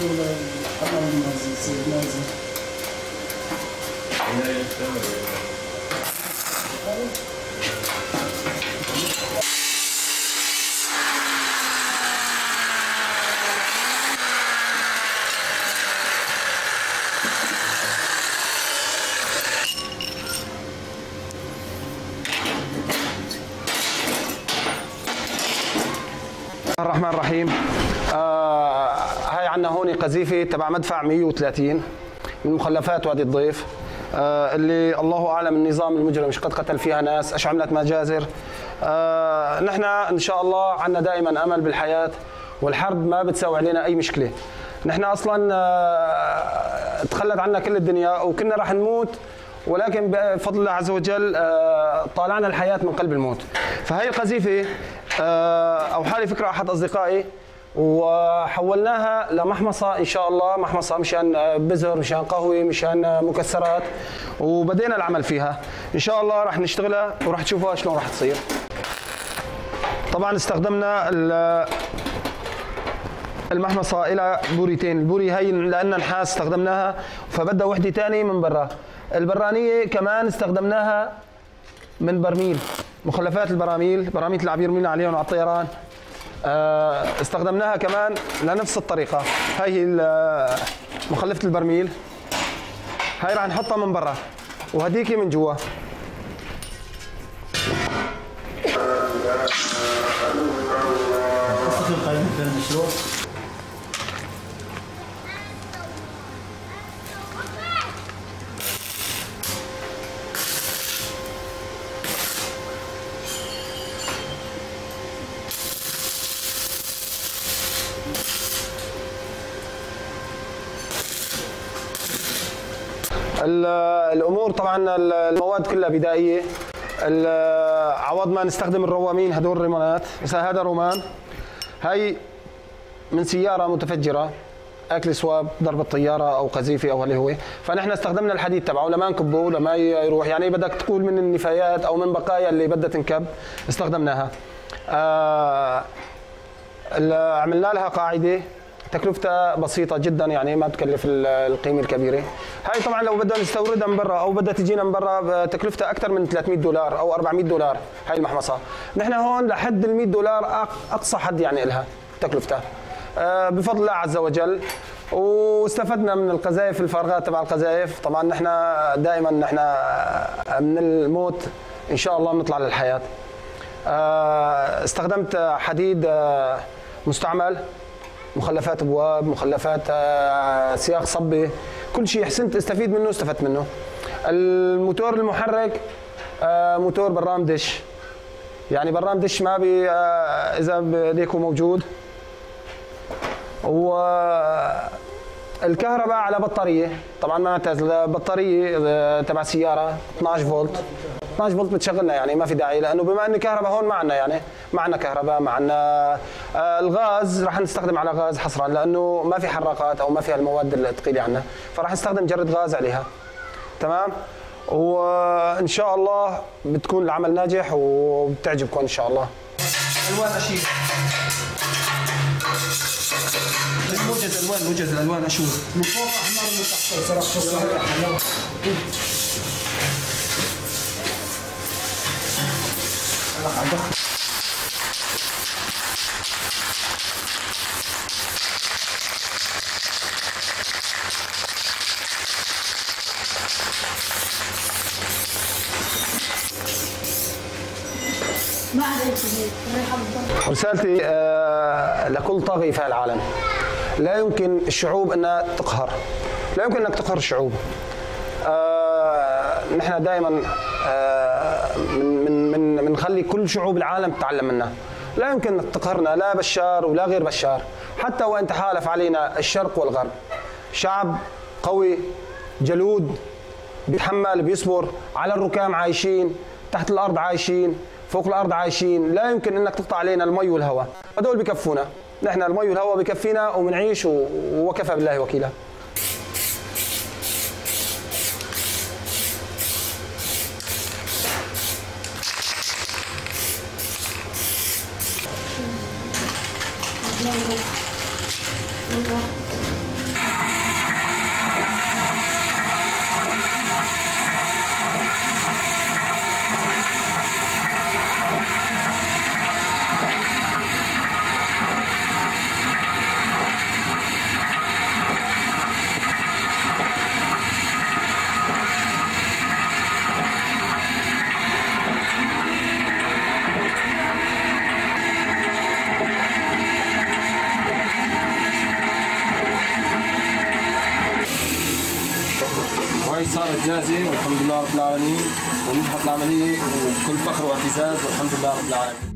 سيد نازل الرحمن الرحيم. آه عندنا هون قذيفه تبع مدفع 130 من مخلفات وادي الضيف. آه اللي الله أعلم النظام المجرم قد قتل فيها ناس إيش عملت مجازر. آه نحن إن شاء الله عندنا دائما أمل بالحياة والحرب ما بتساوي علينا أي مشكلة. نحن أصلا آه تخلت عنا كل الدنيا وكنا راح نموت ولكن بفضل الله عز وجل آه، طالعنا الحياة من قلب الموت. فهي القذيفة آه، أو حالي فكرة أحد أصدقائي وحولناها لمحمصة إن شاء الله. محمصة مشان آه، بزر مشان قهوة مشان آه، مكسرات. وبدينا العمل فيها. إن شاء الله راح نشتغلها وراح تشوفوها شلون راح تصير. طبعا استخدمنا ال- المحمصة إلى بوريتين. البوري هي لأنها نحاس استخدمناها. فبدها وحدة تانية من برا. البرانية كمان استخدمناها من برميل. مخلفات البراميل. براميل اللي عم يرمينا عليهم على الطيران. استخدمناها كمان لنفس الطريقة. هاي هي مخلفة البرميل. هاي راح نحطها من برا وهديك من جوا. المشروع. الأمور طبعا ال- المواد كلها بدائية. عوض ما نستخدم الروامين هدول الرمانات مثلا هذا رومان هاي من سيارة متفجرة أكل سواب ضرب الطيارة أو قذيفة أو اللي هو. فنحن استخدمنا الحديد تبعه لما نكبه لما يروح. يعني بدك تقول من النفايات أو من بقايا اللي بدها تنكب استخدمناها. آه عملنا لها قاعدة. تكلفتها بسيطة جدا يعني ما بتكلف ال- القيمة الكبيرة. هاي طبعا لو بدنا نستوردها من برا أو بدها تجينا من برا تكلفتها أكثر من 300 دولار أو 400 دولار هاي المحمصة. نحن هون لحد ال 100 دولار أقصى حد يعني لها تكلفتها. آه، بفضل الله عز وجل واستفدنا من القذائف الفارغات تبع القذائف طبعا نحن دائما نحن من الموت إن شاء الله بنطلع للحياة آه، استخدمت حديد آه، مستعمل مخلفات أبواب مخلفات آه، سياق صبي. كل شيء حسنت استفيد منه استفدت منه. الموتور المحرك آه، موتور برام دش. يعني برام دش ما بي آه، إذا بديكو موجود. و الكهرباء على بطارية. طبعا معناتها البطاريه تبع سيارة 12 فولت. 12 فولت بتشغلنا يعني ما في داعي لأنه بما إن الكهرباء هون معنا يعني معنا كهرباء معنا آه، الغاز راح نستخدم على غاز حصرا لأنه ما في حراقات أو ما في المواد الثقيلة عنا فراح نستخدم جرد غاز عليها. تمام؟ وإن شاء الله بتكون العمل ناجح وبتعجبكم إن شاء الله. ألوان أشيل. موجز ألوان موجز الالوان أشوف من فوق أحمر ومن تحت. صراحة. رسالتي آه، لكل طاغي في العالم لا يمكن الشعوب إنها تقهر. لا يمكن إنك تقهر الشعوب. آه، نحن دائما آه، من بنخلي كل شعوب العالم تتعلم منا لا يمكن تقهرنا لا بشار ولا غير بشار. حتى وإن تحالف علينا الشرق والغرب. شعب قوي جلود بيتحمل بيصبر على الركام عايشين تحت الأرض عايشين فوق الأرض عايشين. لا يمكن إنك تقطع علينا المي والهواء. هدول بكفونا. نحن المي والهواء بكفينا وبنعيش وكفى بالله وكيلا. 那个那个。الله جاهزه والحمد لله رب العالمين ونجحت العملية وبكل فخر واعتزاز والحمد لله رب العالمين.